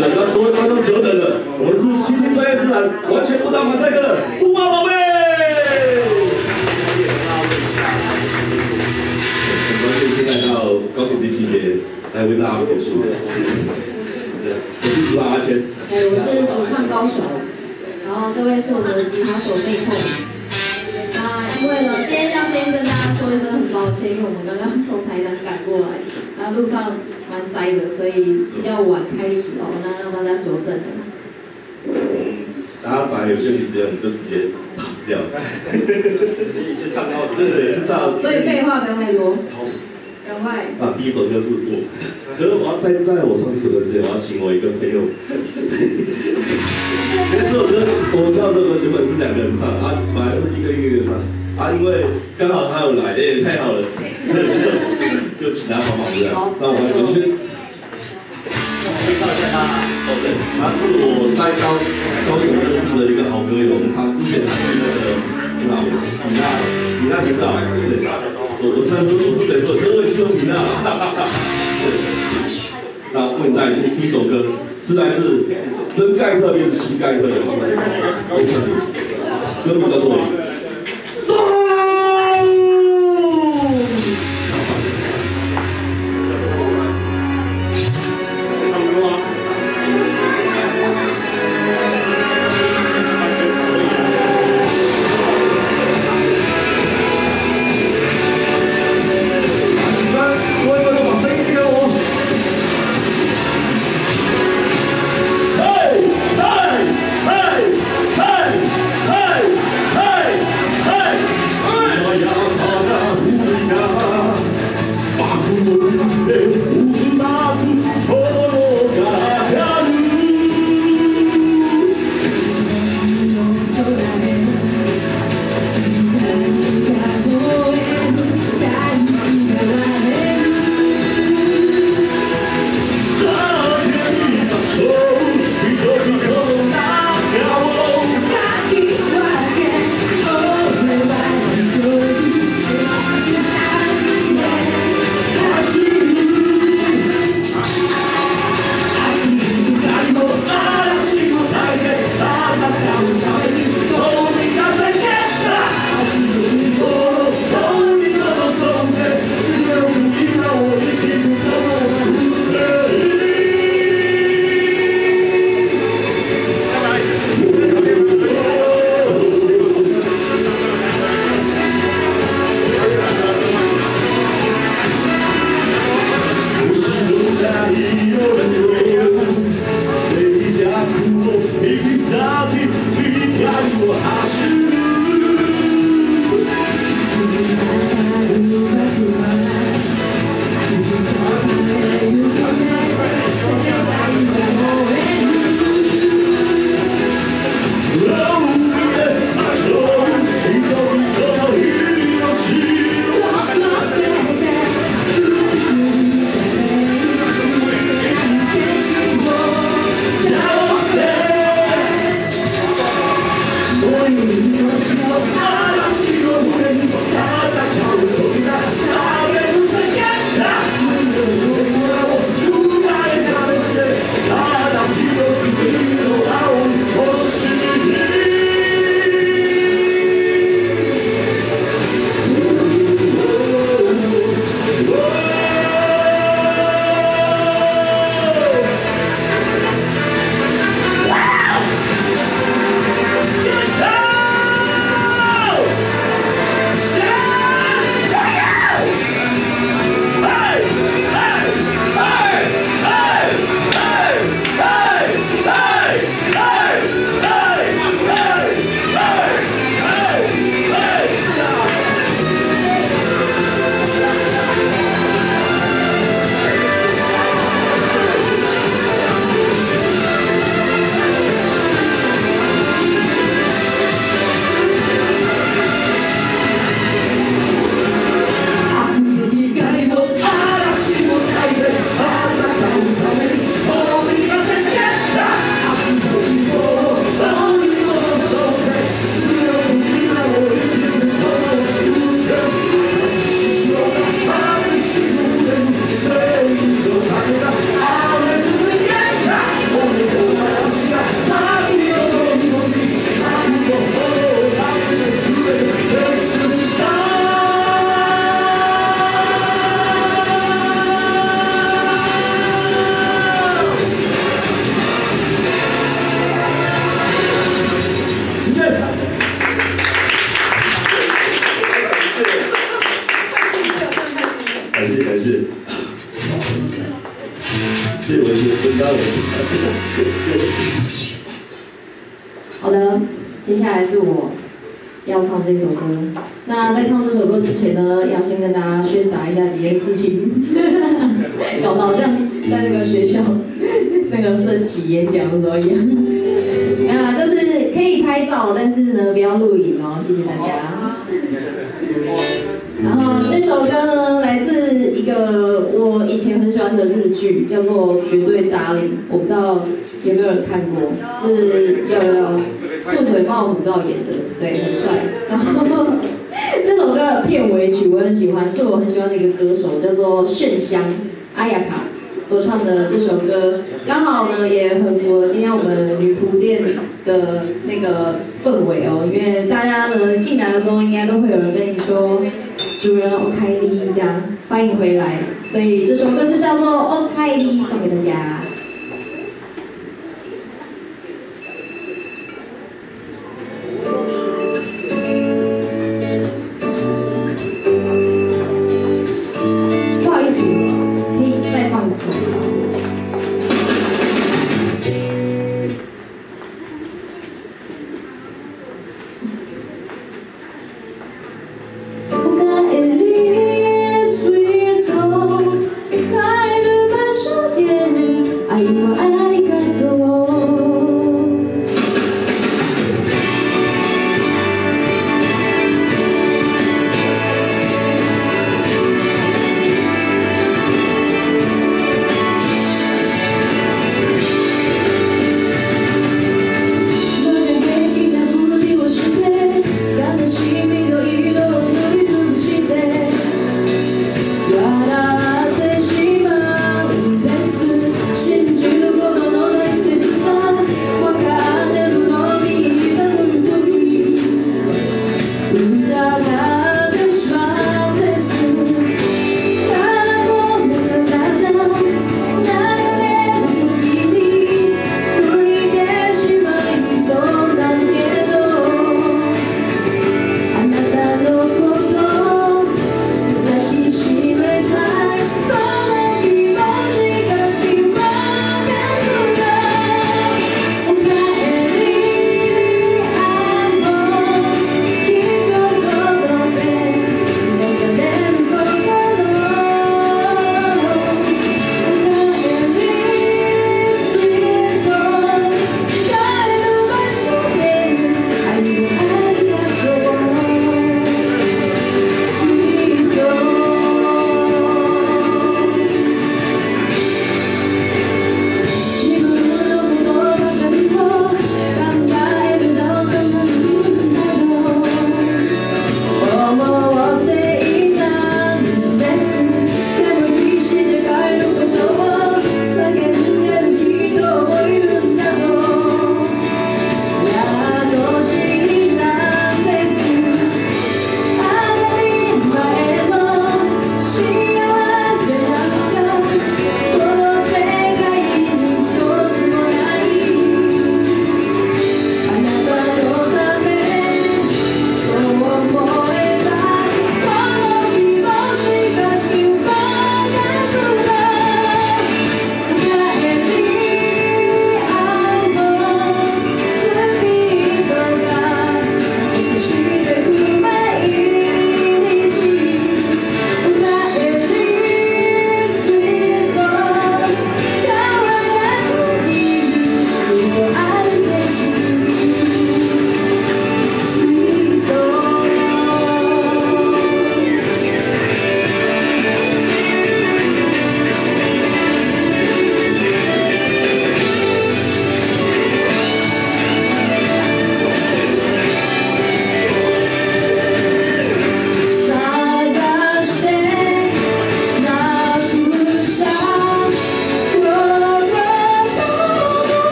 的，那各位观众久等了，我们是七星专业自然，完全不打马赛克的乌猫宝贝。很高兴今天来到高雄第七节来为大家演出。我是主唱阿谦。哎，我是主唱高手，然后这位是我们的吉他手背后。那因为呢，今天要先跟大家说一声很抱歉，因为我们刚刚从台南赶过来，然后路上蛮塞的，所以比较晚开始哦，那让大家久等了。大家本来有休息时间，我们就直接 pass 掉，直接一次唱到对对，是这样。所以废话不用太多，赶快。啊，第一首歌是我，可是我要在在我唱第一首歌之前，我要请我一个朋友。因为这首歌，我知道这首歌原本是两个人唱，啊，本来是一个一个人唱，啊，因为刚好他有来，哎，太好了，就就请他帮忙这样。那我们去介绍一下他。哦对，他是我在高高雄认识的一个好朋友，他之前常去那个那个米娜米娜领导，对，我我虽然说我是北部，可我希望米娜，对，那为你带来第一首歌是来自真盖特跟新盖特的歌名叫做。唱的这首歌刚好呢也很符合今天我们女仆店的那个氛围哦因为大家呢进来的时候应该都会有人跟你说主人我开第一家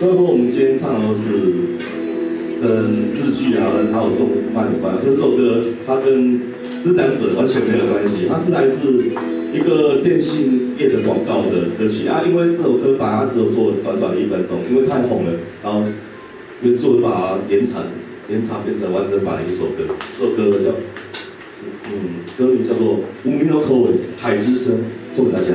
所以说我们今天唱的都是跟日剧啊，还有动漫有关。就是这首歌，它跟日两者完全没有关系，它是来自一个电信业的广告的歌曲啊。因为这首歌本来只有做短短一分钟，因为太红了，然后原作把它延长，延长变成完整版的一首歌。这首歌叫，嗯，歌名叫做《无名的口吻》，海之声，送给大家。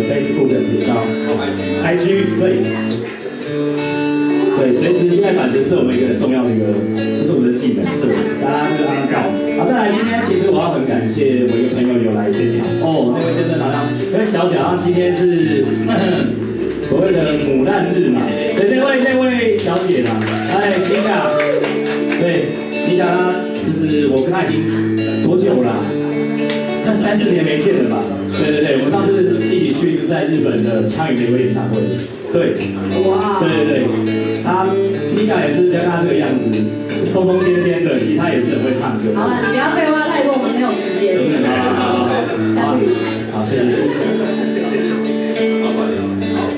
频道，还有我们的 Facebook 频道，IG 对，对，随时现在版就是我们一个很重要的一个，这是我们的技能，对，大家就按照。好，再来，今天其实我要很感谢我一个朋友有来现场，哦，那位先生好像，那位小姐好像今天是所谓的母难日嘛，对，那位那位小姐啦，哎，金卡，对，金卡。就是我跟她已经多久了？快三四年没见了吧？对对对，我们上次一起去是在日本的枪与玫瑰演唱会。对，哇，对对对，他米卡也是像他这个样子，疯疯癫癫的，其实他也是很会唱歌。好了，你不要废话太多，我们没有时间。好好好，下去。好，谢谢。老板好。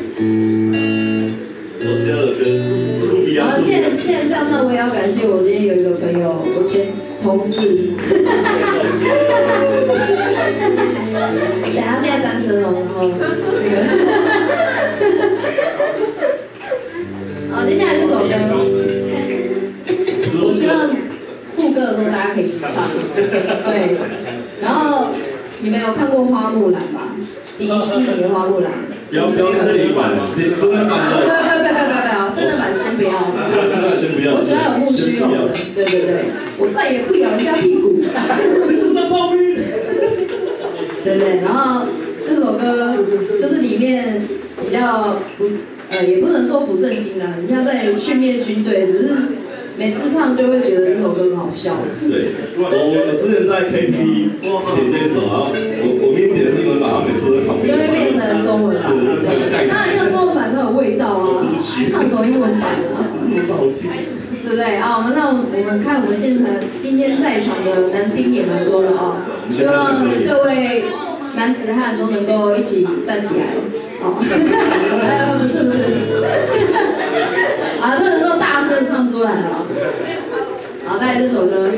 我接着跟好，既然既然这样，那我也要感谢我今天有一个朋友，我前。同事，下来这首歌，我希望副歌的时候大家可以唱，对，然后你们有看过花木兰吧？迪士尼的花木兰。不要不要真人版，真人版的。不要不要不要不要真人版先不要。先不要。我喜欢有木须龙的，对对对，我再也不咬人家屁股。你真的暴力。对对，然后这首歌就是里面比较不呃，也不能说不正经啦，你像在训练军队，只是。每次唱就会觉得这首歌很好笑。对，我我之前在 KTV 点这一首啊，我我明明点的是英文版，每次都唱不就会变成中文版。对，当然用中文版才有味道啊，唱首英文版啊。对不对？啊，我们那我们看我们现场今天在场的男丁也蛮多的啊，希望各位男子汉都能够一起站起来。哦，哎，不是不是。啊，这人都大声唱出来了。好，大家这首歌。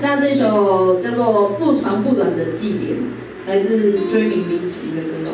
那这首叫做不长不短的祭典来自追名名奇的歌。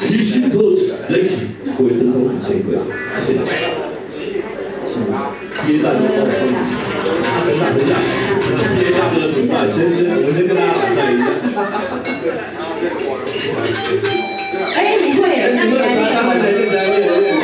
徐新涛，雷军，各位新同事辛苦谢，谢谢，谢谢。叶大，拿个奖，谢谢大哥的捧，先先，我先跟他合影。哎，你会？来来来来来来。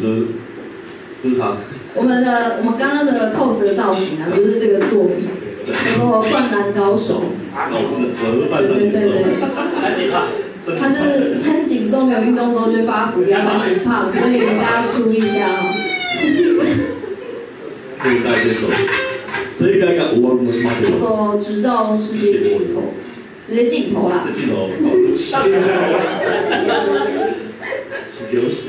就是就是他，我们的我们刚刚的 cos 的造型啊，就是这个作品，叫做《灌篮高手。然后我是我是》。半身对对女手，对，三级胖，他是三井寿没有运动之后就会发福，变三井胖，所以大家注意一下哦。可以带这首，谁敢敢我们妈的。叫，做直到世界尽头，世界尽头啦。是镜头，流血，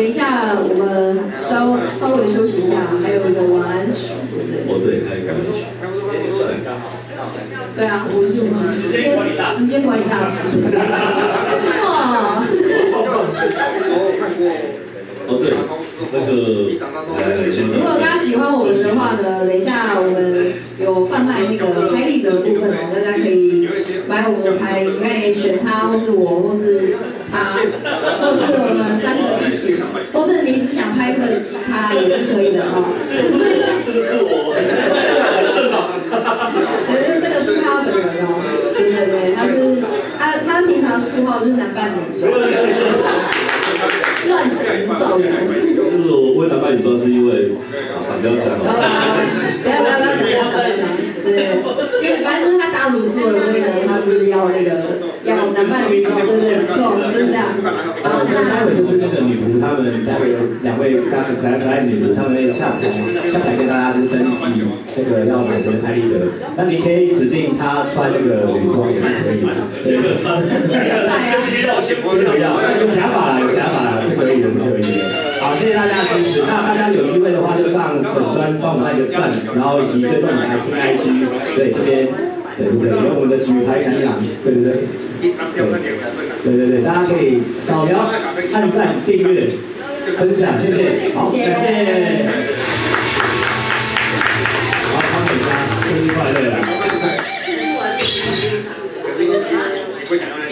等一下我们稍稍微休息一下，还有一个晚安曲，哦对，还有一个对啊，我是我们时间时间管理大师。哇，哦对，那个如果大家喜欢我们的话呢，等一下我们有贩卖那个拍立得的部分哦，大家可以买我们的拍，你可以选他，或是我，或是他，或是我们三个一起，或是你只想拍这个吉他也是可以的哦。这个是我，正好。对，这个是他本人哦，对对对，他是他他平常嗜好就是男扮女装，乱讲造谣。就是我为男扮女装是因为，啊，不要讲不要不要不要不要不要讲不要讲，对，就是反正就是他打赌输了，所以呢，他就是要那个要男扮女装，对对，没错，就是这样。然后待会就是那个女仆，他们待会两位刚可爱可爱女仆，他们会下台下台跟大家就是登记那个要买谁的拍立得。那你可以指定他穿那个女装也是可以的，对，这个在啊，不要有假发啦，有假发啦，是可以的，是谢谢大家的支持。那大家有机会的话，就上粉专帮我们按个赞，然后以及追踪我们的新 IG，对这边，对对对，有我们的举牌感染，对对对，对对对，大家可以扫描、按赞、订阅、分享，谢谢，好，谢谢。谢谢生日快乐！生日快乐！